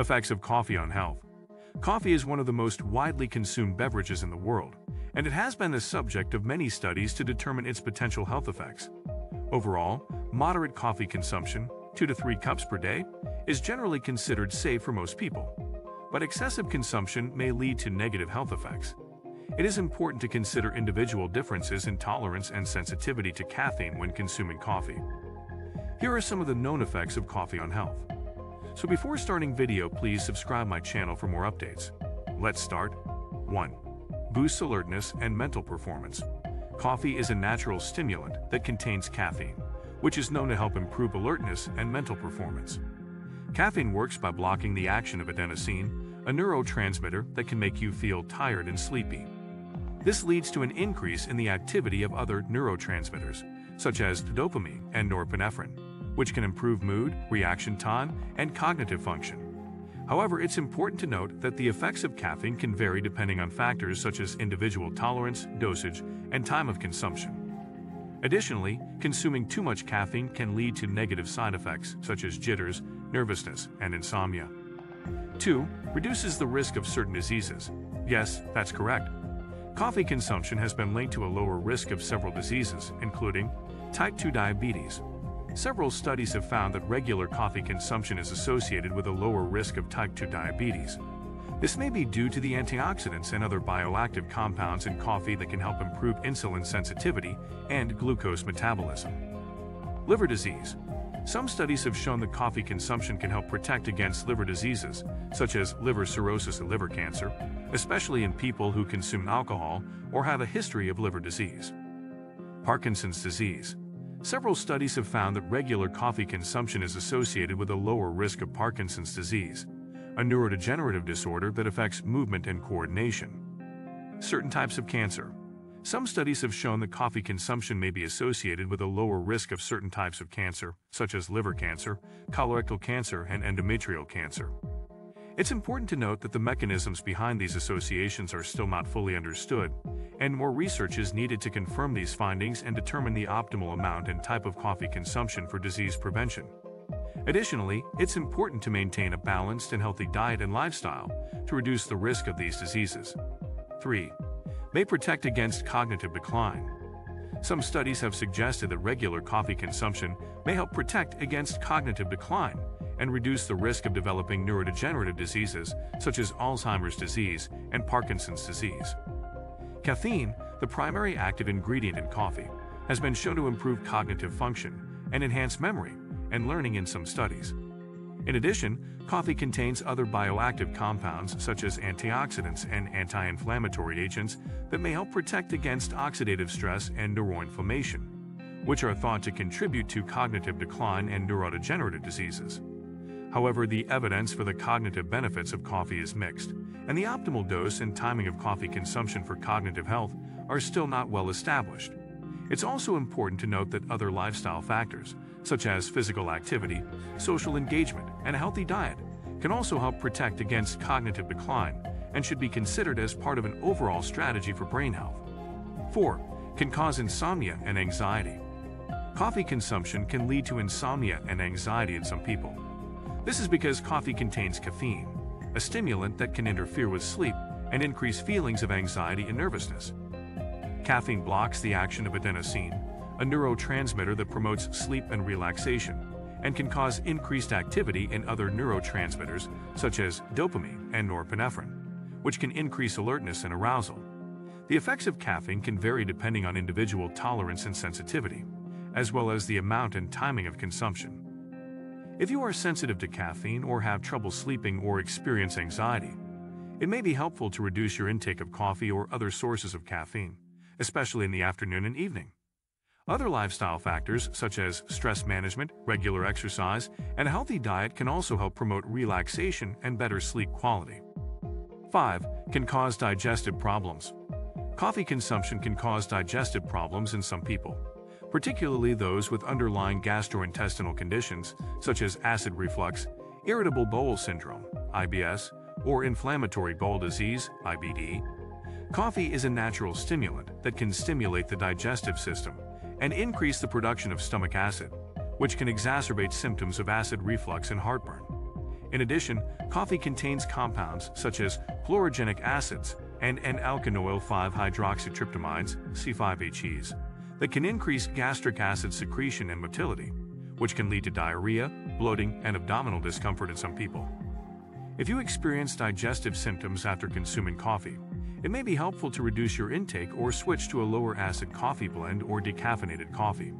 Effects of coffee on health. Coffee is one of the most widely consumed beverages in the world, and it has been the subject of many studies to determine its potential health effects. Overall, moderate coffee consumption, 2 to 3 cups per day, is generally considered safe for most people. But excessive consumption may lead to negative health effects. It is important to consider individual differences in tolerance and sensitivity to caffeine when consuming coffee. Here are some of the known effects of coffee on health. So before starting video, please subscribe my channel for more updates. Let's start. 1. Boosts alertness and mental performance. Coffee is a natural stimulant that contains caffeine, which is known to help improve alertness and mental performance. Caffeine works by blocking the action of adenosine, a neurotransmitter that can make you feel tired and sleepy. This leads to an increase in the activity of other neurotransmitters, such as dopamine and norepinephrine, which can improve mood, reaction time, and cognitive function. However, it's important to note that the effects of caffeine can vary depending on factors such as individual tolerance, dosage, and time of consumption. Additionally, consuming too much caffeine can lead to negative side effects such as jitters, nervousness, and insomnia. 2. Reduces the risk of certain diseases. Yes, that's correct. Coffee consumption has been linked to a lower risk of several diseases, including type 2 diabetes, Several studies have found that regular coffee consumption is associated with a lower risk of type 2 diabetes. This may be due to the antioxidants and other bioactive compounds in coffee that can help improve insulin sensitivity and glucose metabolism. Liver disease. Some studies have shown that coffee consumption can help protect against liver diseases, such as liver cirrhosis and liver cancer, especially in people who consume alcohol or have a history of liver disease. Parkinson's disease. Several studies have found that regular coffee consumption is associated with a lower risk of Parkinson's disease, a neurodegenerative disorder that affects movement and coordination. Certain types of cancer. Some studies have shown that coffee consumption may be associated with a lower risk of certain types of cancer, such as liver cancer, colorectal cancer, and endometrial cancer. It's important to note that the mechanisms behind these associations are still not fully understood, and more research is needed to confirm these findings and determine the optimal amount and type of coffee consumption for disease prevention. Additionally, it's important to maintain a balanced and healthy diet and lifestyle to reduce the risk of these diseases. 3. May protect against cognitive decline. Some studies have suggested that regular coffee consumption may help protect against cognitive decline and reduce the risk of developing neurodegenerative diseases such as Alzheimer's disease and Parkinson's disease. Caffeine, the primary active ingredient in coffee, has been shown to improve cognitive function and enhance memory and learning in some studies. In addition, coffee contains other bioactive compounds such as antioxidants and anti-inflammatory agents that may help protect against oxidative stress and neuroinflammation, which are thought to contribute to cognitive decline and neurodegenerative diseases. However, the evidence for the cognitive benefits of coffee is mixed, and the optimal dose and timing of coffee consumption for cognitive health are still not well established. It's also important to note that other lifestyle factors, such as physical activity, social engagement, and a healthy diet, can also help protect against cognitive decline and should be considered as part of an overall strategy for brain health. 4. Can cause insomnia and anxiety. Coffee consumption can lead to insomnia and anxiety in some people. This is because coffee contains caffeine, a stimulant that can interfere with sleep and increase feelings of anxiety and nervousness. Caffeine blocks the action of adenosine, a neurotransmitter that promotes sleep and relaxation, and can cause increased activity in other neurotransmitters such as dopamine and norepinephrine, which can increase alertness and arousal. The effects of caffeine can vary depending on individual tolerance and sensitivity, as well as the amount and timing of consumption. If you are sensitive to caffeine or have trouble sleeping or experience anxiety, it may be helpful to reduce your intake of coffee or other sources of caffeine, especially in the afternoon and evening. Other lifestyle factors, such as stress management, regular exercise, and a healthy diet can also help promote relaxation and better sleep quality. 5. Can cause digestive problems. Coffee consumption can cause digestive problems in some people particularly those with underlying gastrointestinal conditions such as acid reflux, irritable bowel syndrome, IBS, or inflammatory bowel disease, IBD. Coffee is a natural stimulant that can stimulate the digestive system and increase the production of stomach acid, which can exacerbate symptoms of acid reflux and heartburn. In addition, coffee contains compounds such as chlorogenic acids and N-alkanoyl 5-hydroxytryptamines, C5HTs, that can increase gastric acid secretion and motility, which can lead to diarrhea, bloating, and abdominal discomfort in some people. If you experience digestive symptoms after consuming coffee, it may be helpful to reduce your intake or switch to a lower acid coffee blend or decaffeinated coffee.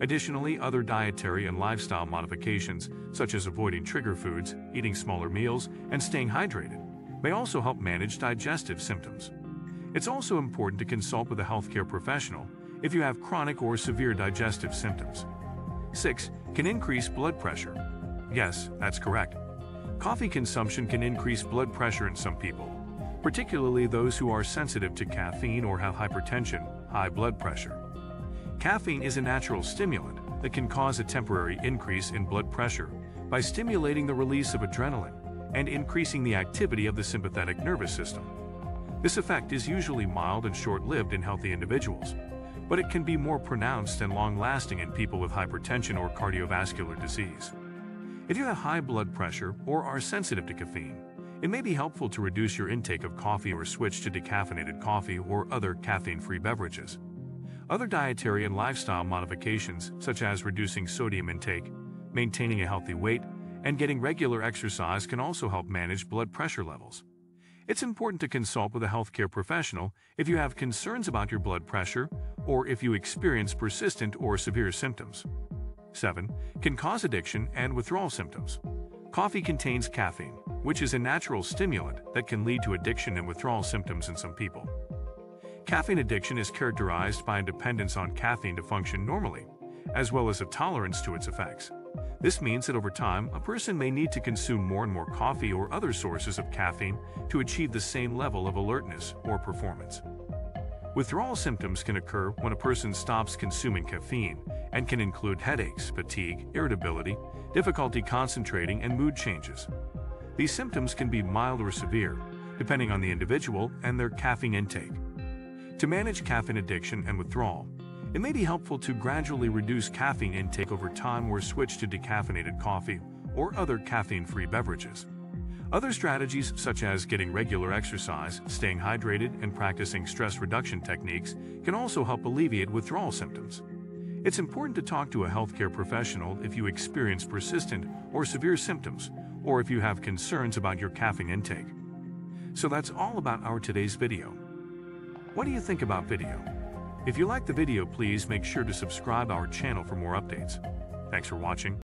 Additionally, other dietary and lifestyle modifications, such as avoiding trigger foods, eating smaller meals, and staying hydrated, may also help manage digestive symptoms. It's also important to consult with a healthcare professional if you have chronic or severe digestive symptoms. 6. Can increase blood pressure. Yes, that's correct. Coffee consumption can increase blood pressure in some people, particularly those who are sensitive to caffeine or have hypertension, high blood pressure. Caffeine is a natural stimulant that can cause a temporary increase in blood pressure by stimulating the release of adrenaline and increasing the activity of the sympathetic nervous system. This effect is usually mild and short-lived in healthy individuals, but it can be more pronounced and long-lasting in people with hypertension or cardiovascular disease. If you have high blood pressure or are sensitive to caffeine, it may be helpful to reduce your intake of coffee or switch to decaffeinated coffee or other caffeine-free beverages. Other dietary and lifestyle modifications, such as reducing sodium intake, maintaining a healthy weight, and getting regular exercise can also help manage blood pressure levels. It's important to consult with a healthcare professional if you have concerns about your blood pressure or if you experience persistent or severe symptoms. 7. Can cause addiction and withdrawal symptoms. Coffee contains caffeine, which is a natural stimulant that can lead to addiction and withdrawal symptoms in some people. Caffeine addiction is characterized by a dependence on caffeine to function normally, as well as a tolerance to its effects. This means that over time, a person may need to consume more and more coffee or other sources of caffeine to achieve the same level of alertness or performance. Withdrawal symptoms can occur when a person stops consuming caffeine and can include headaches, fatigue, irritability, difficulty concentrating, and mood changes. These symptoms can be mild or severe, depending on the individual and their caffeine intake. To manage caffeine addiction and withdrawal, it may be helpful to gradually reduce caffeine intake over time or switch to decaffeinated coffee or other caffeine-free beverages. Other strategies, such as getting regular exercise, staying hydrated, and practicing stress reduction techniques, can also help alleviate withdrawal symptoms. It's important to talk to a healthcare professional if you experience persistent or severe symptoms, or if you have concerns about your caffeine intake. So that's all about our today's video. What do you think about video? If you like the video please make sure to subscribe our channel for more updates. Thanks for watching.